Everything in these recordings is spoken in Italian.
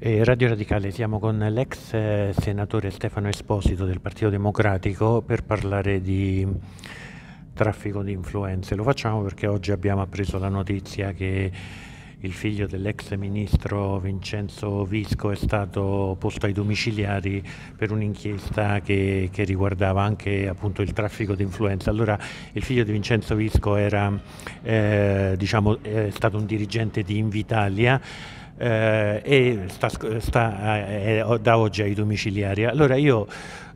Eh, Radio Radicale, siamo con l'ex eh, senatore Stefano Esposito del Partito Democratico per parlare di traffico di influenze. Lo facciamo perché oggi abbiamo appreso la notizia che il figlio dell'ex ministro Vincenzo Visco è stato posto ai domiciliari per un'inchiesta che, che, riguardava anche appunto il traffico di influenza. Allora il figlio di Vincenzo Visco era eh, diciamo, stato un dirigente di Invitalia eh, e sta, sta eh, da oggi ai domiciliari. Allora io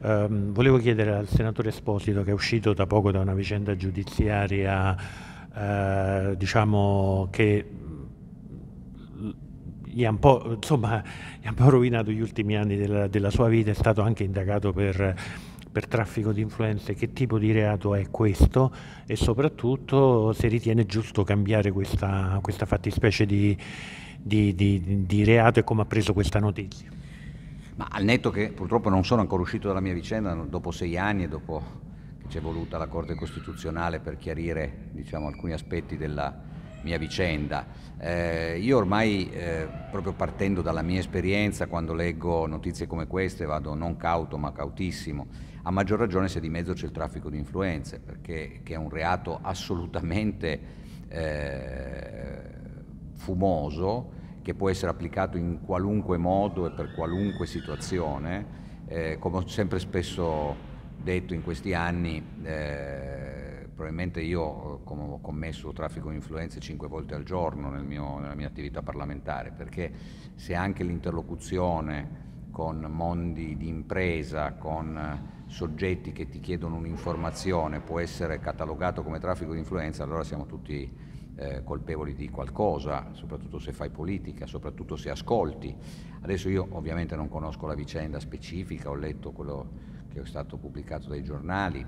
ehm, volevo chiedere al senatore Esposito che è uscito da poco da una vicenda giudiziaria eh, diciamo che gli ha un po', insomma, gli ha un po' rovinato gli ultimi anni della, della sua vita, è stato anche indagato per, per traffico di influenze, che tipo di reato è questo e soprattutto se ritiene giusto cambiare questa, questa fattispecie di, di, di, di reato e come ha preso questa notizia. Ma al netto che purtroppo non sono ancora uscito dalla mia vicenda, dopo sei anni e dopo che ci è voluta la Corte Costituzionale per chiarire diciamo, alcuni aspetti della, mia vicenda. Eh, io ormai, eh, proprio partendo dalla mia esperienza, quando leggo notizie come queste vado non cauto ma cautissimo, a maggior ragione se di mezzo c'è il traffico di influenze, perché è un reato assolutamente eh, fumoso, che può essere applicato in qualunque modo e per qualunque situazione, eh, come ho sempre spesso detto in questi anni, eh, probabilmente io ho commesso traffico di influenze cinque volte al giorno nel mio, nella mia attività parlamentare, perché se anche l'interlocuzione con mondi di impresa, con soggetti che ti chiedono un'informazione può essere catalogato come traffico di influenza, allora siamo tutti eh, colpevoli di qualcosa, soprattutto se fai politica, soprattutto se ascolti. Adesso io ovviamente non conosco la vicenda specifica, ho letto quello che è stato pubblicato dai giornali,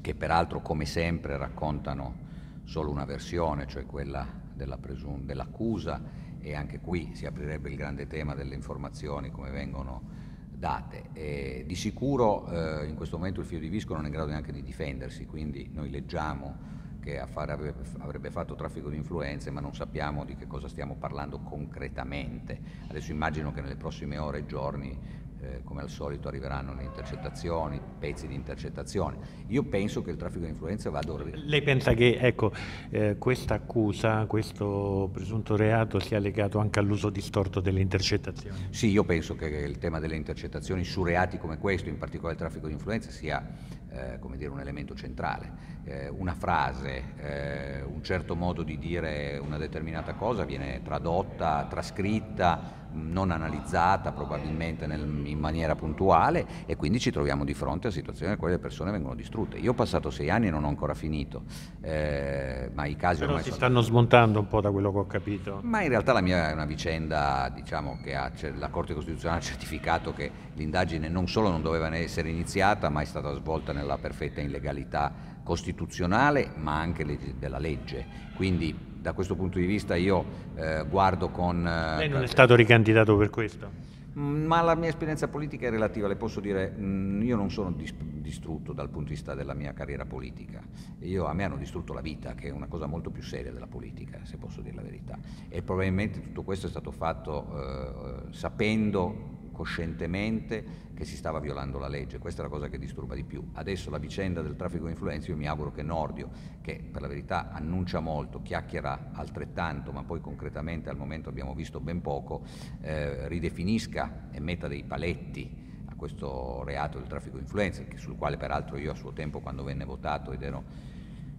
che peraltro come sempre raccontano solo una versione, cioè quella dell'accusa e anche qui si aprirebbe il grande tema delle informazioni come vengono date. E di sicuro eh, in questo momento il figlio di Visco non è in grado neanche di difendersi, quindi noi leggiamo che fare, avrebbe fatto traffico di influenze, ma non sappiamo di che cosa stiamo parlando concretamente. Adesso immagino che nelle prossime ore e giorni eh, come al solito arriveranno le intercettazioni, pezzi di intercettazioni. Io penso che il traffico di influenza vada... Lei pensa che ecco, eh, questa accusa, questo presunto reato sia legato anche all'uso distorto delle intercettazioni? Sì, io penso che il tema delle intercettazioni su reati come questo, in particolare il traffico di influenza, sia eh, come dire, un elemento centrale. Eh, una frase, eh, un certo modo di dire una determinata cosa viene tradotta, trascritta, non analizzata probabilmente nel, in maniera puntuale e quindi ci troviamo di fronte a situazioni in cui le persone vengono distrutte. Io ho passato sei anni e non ho ancora finito, eh, ma i casi Però ormai si sono... stanno smontando un po' da quello che ho capito. Ma in realtà la mia è una vicenda diciamo, che ha, la Corte Costituzionale ha certificato che l'indagine non solo non doveva essere iniziata ma è stata svolta nella perfetta illegalità costituzionale ma anche della legge. Quindi da questo punto di vista io eh, guardo con... Eh, Lei non è stato ricandidato per questo? Mm, ma la mia esperienza politica è relativa, le posso dire, mm, io non sono distrutto dal punto di vista della mia carriera politica, io, a me hanno distrutto la vita, che è una cosa molto più seria della politica, se posso dire la verità, e probabilmente tutto questo è stato fatto eh, sapendo coscientemente che si stava violando la legge, questa è la cosa che disturba di più. Adesso la vicenda del traffico di influenze, io mi auguro che Nordio, che per la verità annuncia molto, chiacchiera altrettanto, ma poi concretamente al momento abbiamo visto ben poco, eh, ridefinisca e metta dei paletti a questo reato del traffico di influenze, sul quale peraltro io a suo tempo quando venne votato ed ero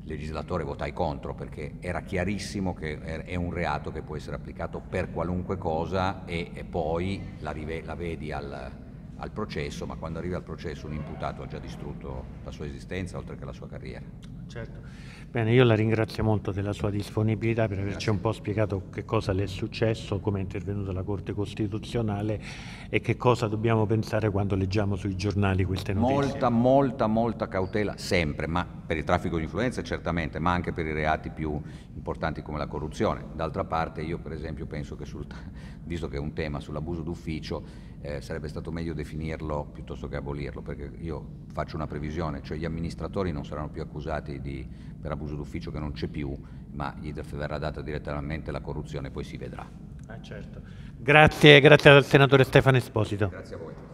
legislatore votai contro perché era chiarissimo che è un reato che può essere applicato per qualunque cosa e, e poi la, rive, la vedi al, al, processo, ma quando arriva al processo un imputato ha già distrutto la sua esistenza oltre che la sua carriera. Certo. Bene, io la ringrazio molto della sua disponibilità per averci Grazie. un po' spiegato che cosa le è successo, come è intervenuta la Corte Costituzionale e che cosa dobbiamo pensare quando leggiamo sui giornali queste notizie. Molta, molta, molta cautela, sempre, ma per il traffico di influenze certamente, ma anche per i reati più importanti come la corruzione. D'altra parte io per esempio penso che, sul, visto che è un tema sull'abuso d'ufficio, eh, sarebbe stato meglio definirlo piuttosto che abolirlo, perché io faccio una previsione, cioè gli amministratori non saranno più accusati di, per abuso d'ufficio che non c'è più, ma gli verrà data direttamente la corruzione, poi si vedrà. Ah, certo. Grazie, grazie al senatore Stefano Esposito. Grazie a voi.